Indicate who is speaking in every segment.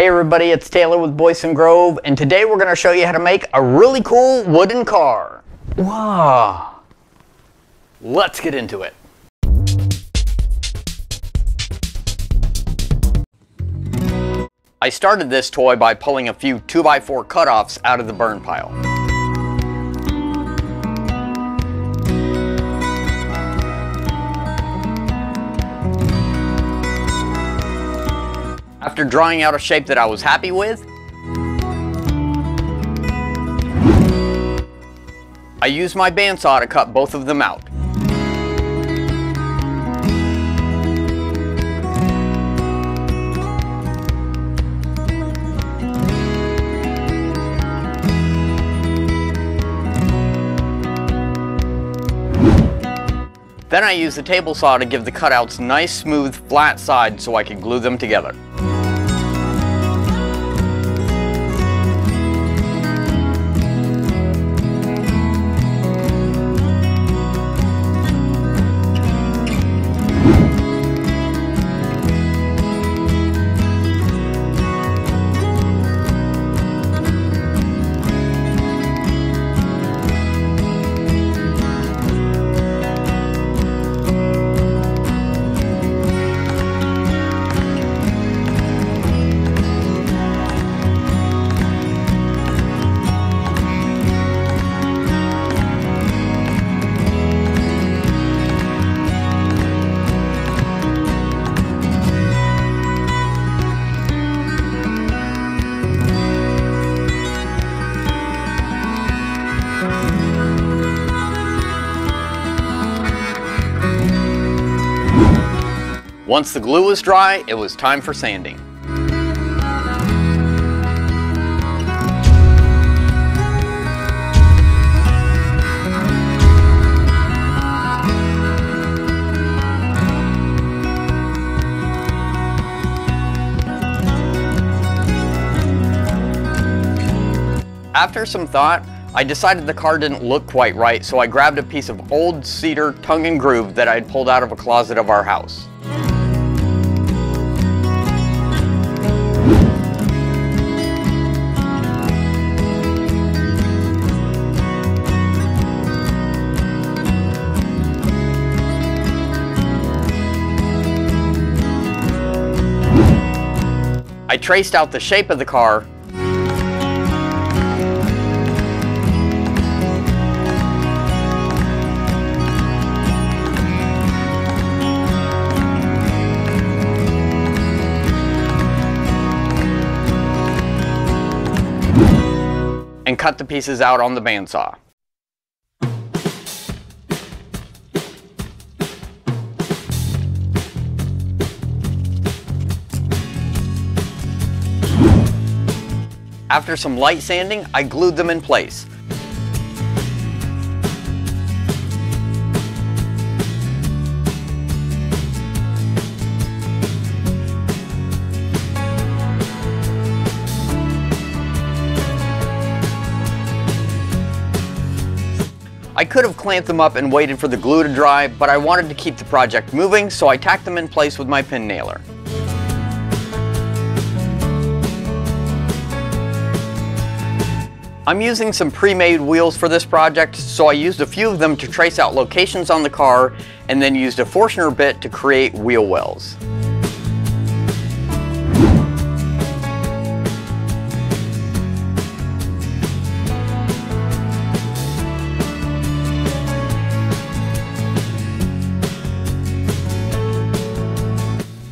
Speaker 1: Hey everybody, it's Taylor with Boydston Grove, and today we're going to show you how to make a really cool wooden car. Wow! Let's get into it. I started this toy by pulling a few 2x4 cutoffs out of the burn pile. After drawing out a shape that I was happy with, I used my bandsaw to cut both of them out. Then I used the table saw to give the cutouts nice smooth flat sides so I could glue them together. Once the glue was dry, it was time for sanding. After some thought, I decided the car didn't look quite right, so I grabbed a piece of old cedar tongue and groove that I had pulled out of a closet of our house. I traced out the shape of the car and cut the pieces out on the bandsaw. After some light sanding, I glued them in place. I could have clamped them up and waited for the glue to dry, but I wanted to keep the project moving, so I tacked them in place with my pin nailer. I'm using some pre-made wheels for this project, so I used a few of them to trace out locations on the car and then used a Forstner bit to create wheel wells.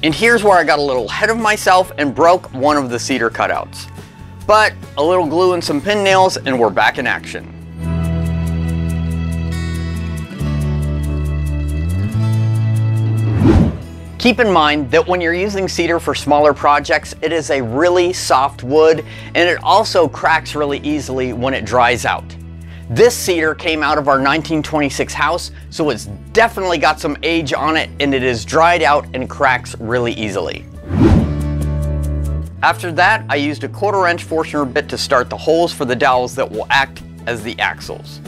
Speaker 1: And here's where I got a little ahead of myself and broke one of the cedar cutouts. But a little glue and some pin nails and we're back in action. Keep in mind that when you're using cedar for smaller projects, it is a really soft wood and it also cracks really easily when it dries out. This cedar came out of our 1926 house, so it's definitely got some age on it and it is dried out and cracks really easily. After that, I used a quarter inch Forstner bit to start the holes for the dowels that will act as the axles,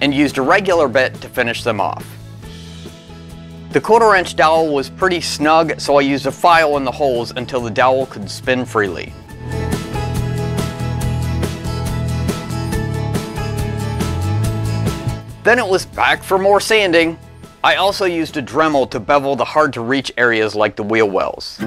Speaker 1: and used a regular bit to finish them off. The quarter inch dowel was pretty snug, so I used a file in the holes until the dowel could spin freely. Then it was back for more sanding. I also used a Dremel to bevel the hard to reach areas like the wheel wells.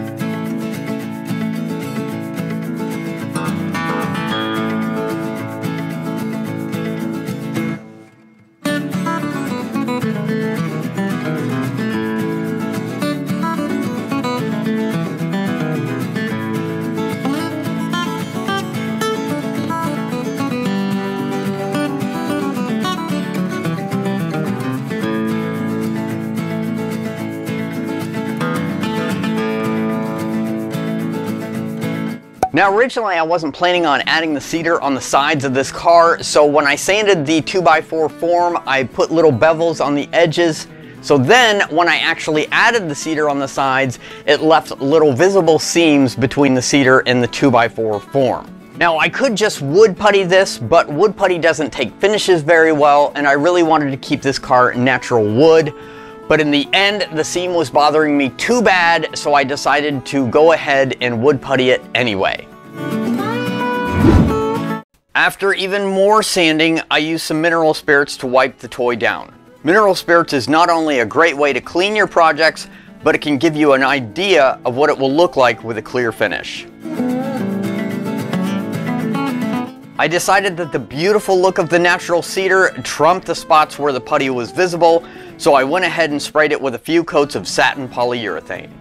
Speaker 1: Now originally I wasn't planning on adding the cedar on the sides of this car, so when I sanded the 2x4 form, I put little bevels on the edges. So then when I actually added the cedar on the sides, it left little visible seams between the cedar and the 2x4 form. Now I could just wood putty this, but wood putty doesn't take finishes very well, and I really wanted to keep this car natural wood. But in the end, the seam was bothering me too bad, so I decided to go ahead and wood putty it anyway. After even more sanding, I used some mineral spirits to wipe the toy down. Mineral spirits is not only a great way to clean your projects, but it can give you an idea of what it will look like with a clear finish. I decided that the beautiful look of the natural cedar trumped the spots where the putty was visible, so I went ahead and sprayed it with a few coats of satin polyurethane.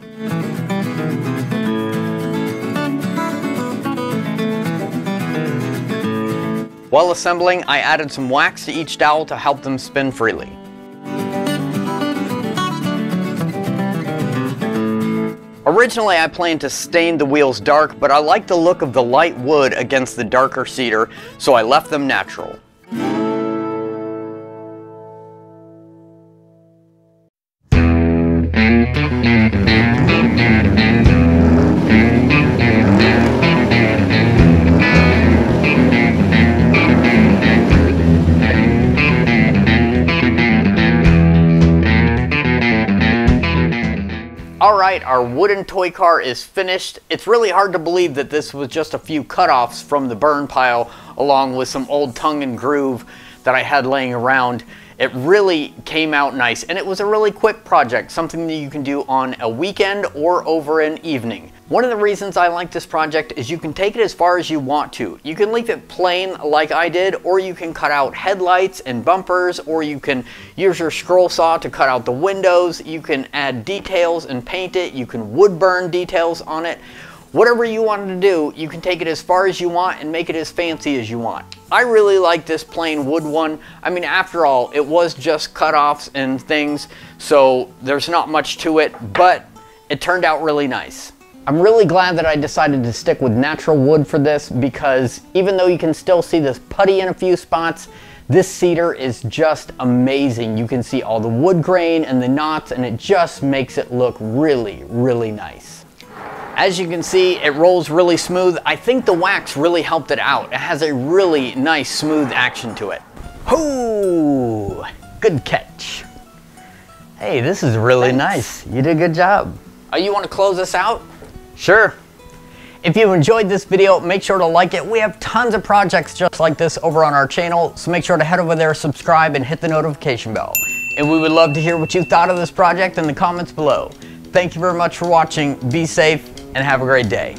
Speaker 1: While assembling, I added some wax to each dowel to help them spin freely. Originally I planned to stain the wheels dark, but I like the look of the light wood against the darker cedar, so I left them natural. Alright, our wooden toy car is finished. It's really hard to believe that this was just a few cutoffs from the burn pile along with some old tongue and groove that I had laying around. It really came out nice and it was a really quick project, something that you can do on a weekend or over an evening. One of the reasons I like this project is you can take it as far as you want to. You can leave it plain like I did or you can cut out headlights and bumpers or you can use your scroll saw to cut out the windows. You can add details and paint it. You can wood burn details on it. Whatever you want to do, you can take it as far as you want and make it as fancy as you want. I really like this plain wood one. I mean, after all, it was just cutoffs and things, so there's not much to it, but it turned out really nice. I'm really glad that I decided to stick with natural wood for this because even though you can still see this putty in a few spots, this cedar is just amazing. You can see all the wood grain and the knots and it just makes it look really, really nice. As you can see, it rolls really smooth. I think the wax really helped it out. It has a really nice smooth action to it. Ooh, good catch. Hey, this is really Thanks. nice. You did a good job. Oh, you want to close us out? Sure. If you enjoyed this video, make sure to like it. We have tons of projects just like this over on our channel, so make sure to head over there, subscribe, and hit the notification bell. And we would love to hear what you thought of this project in the comments below. Thank you very much for watching. Be safe and have a great day.